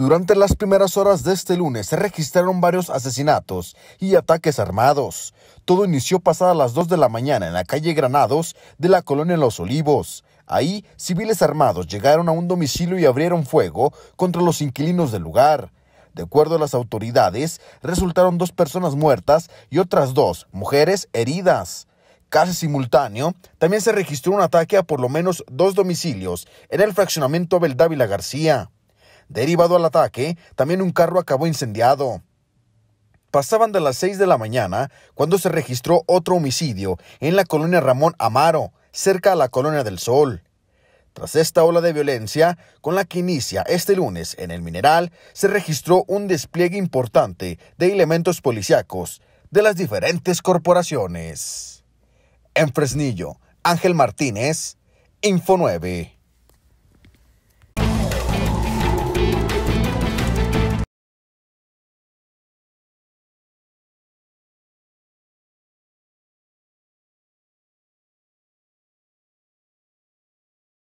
Durante las primeras horas de este lunes se registraron varios asesinatos y ataques armados. Todo inició pasadas las 2 de la mañana en la calle Granados de la colonia Los Olivos. Ahí, civiles armados llegaron a un domicilio y abrieron fuego contra los inquilinos del lugar. De acuerdo a las autoridades, resultaron dos personas muertas y otras dos, mujeres, heridas. Casi simultáneo, también se registró un ataque a por lo menos dos domicilios en el fraccionamiento Abel Dávila García. Derivado al ataque, también un carro acabó incendiado. Pasaban de las 6 de la mañana cuando se registró otro homicidio en la colonia Ramón Amaro, cerca a la colonia del Sol. Tras esta ola de violencia, con la que inicia este lunes en el Mineral, se registró un despliegue importante de elementos policíacos de las diferentes corporaciones. En Fresnillo, Ángel Martínez, Info 9.